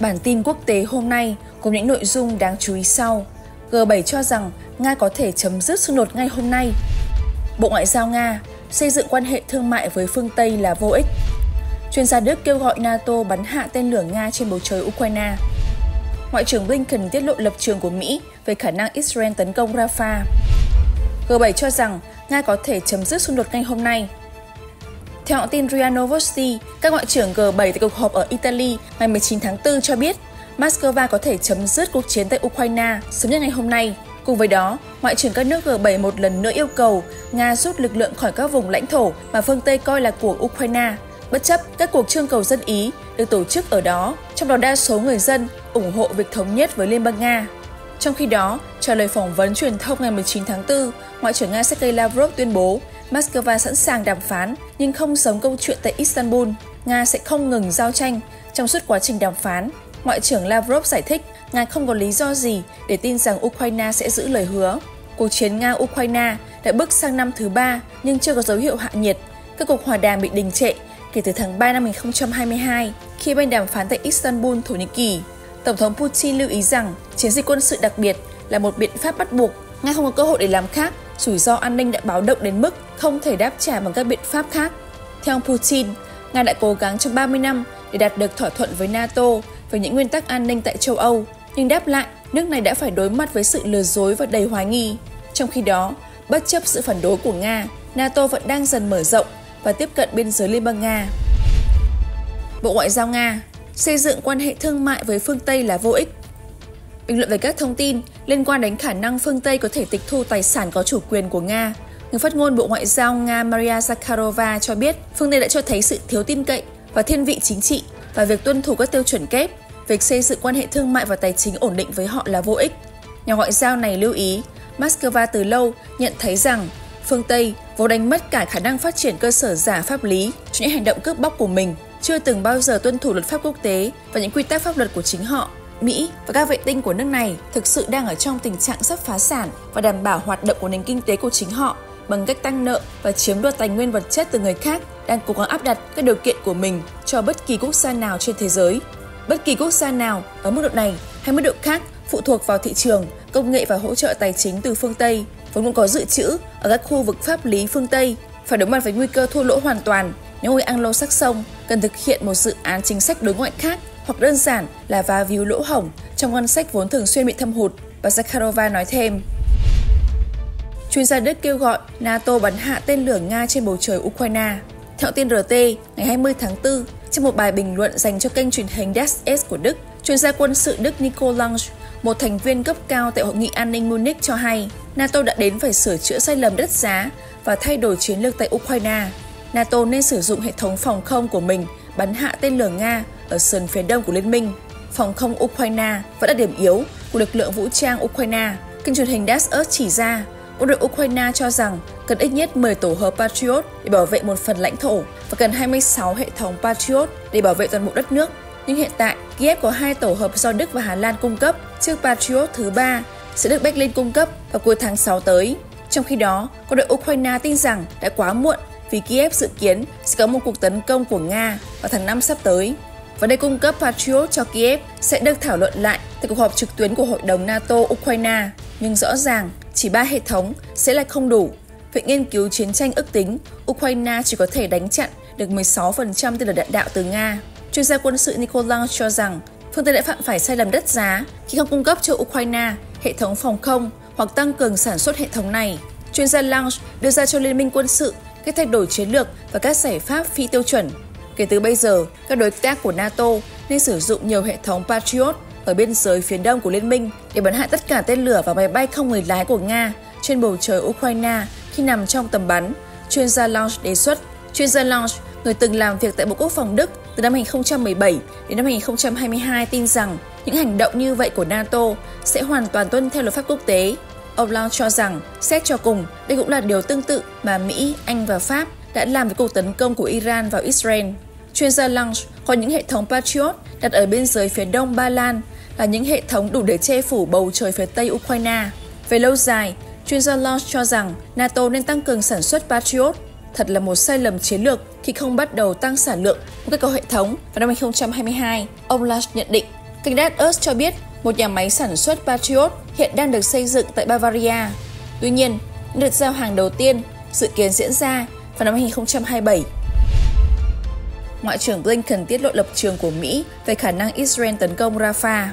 Bản tin quốc tế hôm nay cùng những nội dung đáng chú ý sau. G7 cho rằng Nga có thể chấm dứt xung đột ngay hôm nay. Bộ Ngoại giao Nga xây dựng quan hệ thương mại với phương Tây là vô ích. Chuyên gia Đức kêu gọi NATO bắn hạ tên lửa Nga trên bầu trời Ukraine. Ngoại trưởng Blinken tiết lộ lập trường của Mỹ về khả năng Israel tấn công Rafah. G7 cho rằng Nga có thể chấm dứt xung đột ngay hôm nay. Theo hãng tin RIA Novosti, các ngoại trưởng G7 tại cuộc họp ở Italy ngày 19 tháng 4 cho biết Moscow có thể chấm dứt cuộc chiến tại Ukraine sớm nhất ngày hôm nay. Cùng với đó, Ngoại trưởng các nước G7 một lần nữa yêu cầu Nga rút lực lượng khỏi các vùng lãnh thổ mà phương Tây coi là của Ukraine, bất chấp các cuộc trưng cầu dân Ý được tổ chức ở đó, trong đó đa số người dân ủng hộ việc thống nhất với Liên bang Nga. Trong khi đó, trả lời phỏng vấn truyền thông ngày 19 tháng 4, Ngoại trưởng Nga Sergei Lavrov tuyên bố Moscow sẵn sàng đàm phán nhưng không giống câu chuyện tại Istanbul. Nga sẽ không ngừng giao tranh trong suốt quá trình đàm phán. Ngoại trưởng Lavrov giải thích Nga không có lý do gì để tin rằng Ukraine sẽ giữ lời hứa. Cuộc chiến Nga-Ukraine đã bước sang năm thứ ba nhưng chưa có dấu hiệu hạ nhiệt. Các cuộc hòa đàm bị đình trệ kể từ tháng 3 năm 2022 khi bên đàm phán tại Istanbul, Thổ Nhĩ Kỳ. Tổng thống Putin lưu ý rằng chiến dịch quân sự đặc biệt là một biện pháp bắt buộc. Nga không có cơ hội để làm khác, rủi ro an ninh đã báo động đến mức không thể đáp trả bằng các biện pháp khác. Theo ông Putin, Nga đã cố gắng trong 30 năm để đạt được thỏa thuận với NATO về những nguyên tắc an ninh tại châu Âu, nhưng đáp lại, nước này đã phải đối mặt với sự lừa dối và đầy hoài nghi. Trong khi đó, bất chấp sự phản đối của Nga, NATO vẫn đang dần mở rộng và tiếp cận biên giới Liên bang Nga. Bộ Ngoại giao Nga xây dựng quan hệ thương mại với phương Tây là vô ích. Bình luận về các thông tin liên quan đến khả năng phương Tây có thể tịch thu tài sản có chủ quyền của Nga, người phát ngôn Bộ Ngoại giao Nga Maria Zakharova cho biết phương Tây đã cho thấy sự thiếu tin cậy và thiên vị chính trị và việc tuân thủ các tiêu chuẩn kép, việc xây dựng quan hệ thương mại và tài chính ổn định với họ là vô ích. Nhà ngoại giao này lưu ý, Moscow từ lâu nhận thấy rằng phương Tây vốn đánh mất cả khả năng phát triển cơ sở giả pháp lý cho những hành động cướp bóc của mình, chưa từng bao giờ tuân thủ luật pháp quốc tế và những quy tắc pháp luật của chính họ. Mỹ và các vệ tinh của nước này thực sự đang ở trong tình trạng sắp phá sản và đảm bảo hoạt động của nền kinh tế của chính họ bằng cách tăng nợ và chiếm đoạt tài nguyên vật chất từ người khác đang cố gắng áp đặt các điều kiện của mình cho bất kỳ quốc gia nào trên thế giới. Bất kỳ quốc gia nào ở mức độ này hay mức độ khác phụ thuộc vào thị trường, công nghệ và hỗ trợ tài chính từ phương Tây, vốn cũng có dự trữ ở các khu vực pháp lý phương Tây, phải đối mặt với nguy cơ thua lỗ hoàn toàn nếu người Anglo-Saxon cần thực hiện một dự án chính sách đối ngoại khác hoặc đơn giản là vá víu lỗ hổng trong ngân sách vốn thường xuyên bị thâm hụt, bà Zakharova nói thêm. Chuyên gia Đức kêu gọi NATO bắn hạ tên lửa Nga trên bầu trời Ukraine. Theo tin RT, ngày 20 tháng 4, trong một bài bình luận dành cho kênh truyền hình Das S của Đức, chuyên gia quân sự Đức Nico Lange, một thành viên cấp cao tại Hội nghị an ninh Munich cho hay, NATO đã đến phải sửa chữa sai lầm đất giá và thay đổi chiến lược tại Ukraine. NATO nên sử dụng hệ thống phòng không của mình bắn hạ tên lửa Nga ở sườn phía đông của Liên minh. Phòng không Ukraine vẫn là điểm yếu của lực lượng vũ trang Ukraine. Kênh truyền hình Das Earth chỉ ra, quân đội Ukraine cho rằng cần ít nhất 10 tổ hợp Patriot để bảo vệ một phần lãnh thổ và cần 26 hệ thống Patriot để bảo vệ toàn bộ đất nước. Nhưng hiện tại, Kiev có hai tổ hợp do Đức và Hà Lan cung cấp, chiếc Patriot thứ ba sẽ được Berlin cung cấp vào cuối tháng 6 tới. Trong khi đó, quân đội Ukraine tin rằng đã quá muộn vì Kiev dự kiến sẽ có một cuộc tấn công của Nga vào tháng 5 sắp tới. Vấn đề cung cấp Patriot cho Kiev sẽ được thảo luận lại tại cuộc họp trực tuyến của Hội đồng NATO-Ukraine, nhưng rõ ràng chỉ ba hệ thống sẽ là không đủ. Viện nghiên cứu chiến tranh ước tính Ukraine chỉ có thể đánh chặn được 16% tên lửa đạn đạo từ Nga. Chuyên gia quân sự Nikolai cho rằng phương Tây đã phạm phải sai lầm đất giá khi không cung cấp cho Ukraine hệ thống phòng không hoặc tăng cường sản xuất hệ thống này. Chuyên gia Lange đưa ra cho Liên minh quân sự cách thay đổi chiến lược và các giải pháp phi tiêu chuẩn. Kể từ bây giờ, các đối tác của NATO nên sử dụng nhiều hệ thống Patriot ở biên giới phía đông của Liên minh để bắn hạ tất cả tên lửa và máy bay không người lái của Nga trên bầu trời Ukraine khi nằm trong tầm bắn, chuyên gia Launch đề xuất. Chuyên gia Launch, người từng làm việc tại Bộ Quốc phòng Đức từ năm 2017 đến năm 2022 tin rằng những hành động như vậy của NATO sẽ hoàn toàn tuân theo luật pháp quốc tế Ông Launch cho rằng, xét cho cùng, đây cũng là điều tương tự mà Mỹ, Anh và Pháp đã làm với cuộc tấn công của Iran vào Israel. Chuyên gia Lange có những hệ thống Patriot đặt ở biên giới phía đông Ba Lan là những hệ thống đủ để che phủ bầu trời phía tây Ukraine. Về lâu dài, chuyên gia Lange cho rằng NATO nên tăng cường sản xuất Patriot. Thật là một sai lầm chiến lược khi không bắt đầu tăng sản lượng một cách có hệ thống vào năm 2022. Ông Lange nhận định Kênh Das Earth cho biết một nhà máy sản xuất Patriot hiện đang được xây dựng tại Bavaria. Tuy nhiên, đợt giao hàng đầu tiên dự kiến diễn ra vào năm 2027. Ngoại trưởng Blinken tiết lộ lập trường của Mỹ về khả năng Israel tấn công Rafah.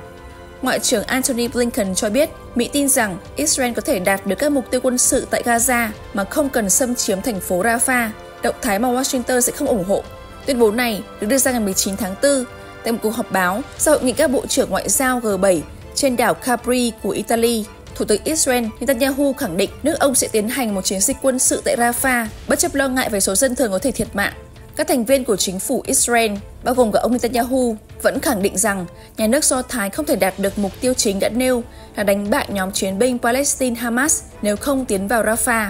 Ngoại trưởng Antony Blinken cho biết Mỹ tin rằng Israel có thể đạt được các mục tiêu quân sự tại Gaza mà không cần xâm chiếm thành phố Rafah, động thái mà Washington sẽ không ủng hộ. Tuyên bố này được đưa ra ngày 19 tháng 4 tại một cuộc họp báo sau hội nghị các bộ trưởng ngoại giao G7 trên đảo Capri của Italy. Thủ tướng Israel Netanyahu khẳng định nước ông sẽ tiến hành một chiến dịch quân sự tại Rafah, bất chấp lo ngại về số dân thường có thể thiệt mạng. Các thành viên của chính phủ Israel, bao gồm cả ông Netanyahu, vẫn khẳng định rằng nhà nước Do Thái không thể đạt được mục tiêu chính đã nêu là đánh bại nhóm chiến binh Palestine Hamas nếu không tiến vào Rafah.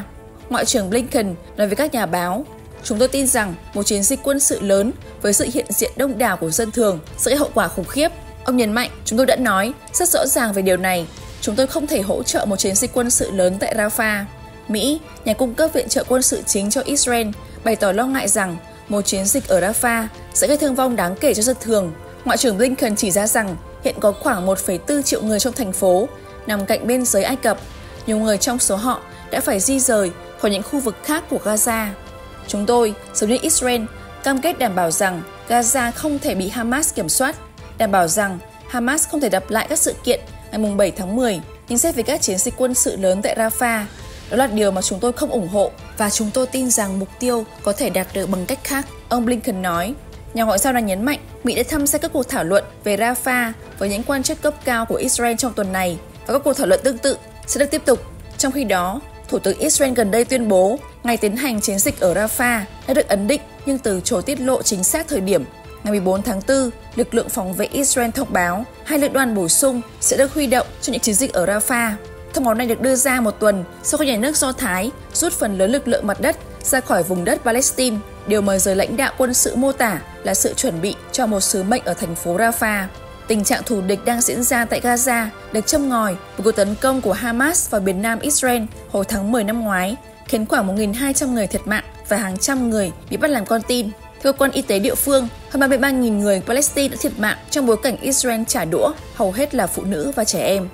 Ngoại trưởng Blinken nói với các nhà báo, Chúng tôi tin rằng một chiến dịch quân sự lớn với sự hiện diện đông đảo của dân thường sẽ gây hậu quả khủng khiếp. Ông nhấn mạnh, chúng tôi đã nói rất rõ ràng về điều này. Chúng tôi không thể hỗ trợ một chiến dịch quân sự lớn tại Rafah. Mỹ, nhà cung cấp viện trợ quân sự chính cho Israel, bày tỏ lo ngại rằng một chiến dịch ở Rafah sẽ gây thương vong đáng kể cho dân thường. Ngoại trưởng Blinken chỉ ra rằng hiện có khoảng 1,4 triệu người trong thành phố nằm cạnh biên giới Ai Cập. Nhiều người trong số họ đã phải di rời khỏi những khu vực khác của Gaza. Chúng tôi, giống như Israel, cam kết đảm bảo rằng Gaza không thể bị Hamas kiểm soát, đảm bảo rằng Hamas không thể đập lại các sự kiện ngày 7 tháng 10, nhưng xét về các chiến dịch quân sự lớn tại Rafah. Đó là điều mà chúng tôi không ủng hộ và chúng tôi tin rằng mục tiêu có thể đạt được bằng cách khác, ông Blinken nói. Nhà ngoại giao này nhấn mạnh Mỹ đã tham gia các cuộc thảo luận về Rafah với những quan chức cấp cao của Israel trong tuần này và các cuộc thảo luận tương tự sẽ được tiếp tục. Trong khi đó, Thủ tướng Israel gần đây tuyên bố ngày tiến hành chiến dịch ở Rafah đã được ấn định nhưng từ chối tiết lộ chính xác thời điểm. Ngày 14 tháng 4, lực lượng phòng vệ Israel thông báo hai lữ đoàn bổ sung sẽ được huy động cho những chiến dịch ở Rafah. Thông báo này được đưa ra một tuần sau khi nhà nước Do Thái rút phần lớn lực lượng mặt đất ra khỏi vùng đất Palestine. Điều mà giới lãnh đạo quân sự mô tả là sự chuẩn bị cho một sứ mệnh ở thành phố Rafah. Tình trạng thù địch đang diễn ra tại Gaza được châm ngòi bởi cuộc tấn công của Hamas vào miền nam Israel hồi tháng 10 năm ngoái, khiến khoảng 1.200 người thiệt mạng và hàng trăm người bị bắt làm con tin. Theo cơ quan y tế địa phương, hơn 33.000 người Palestine đã thiệt mạng trong bối cảnh Israel trả đũa, hầu hết là phụ nữ và trẻ em.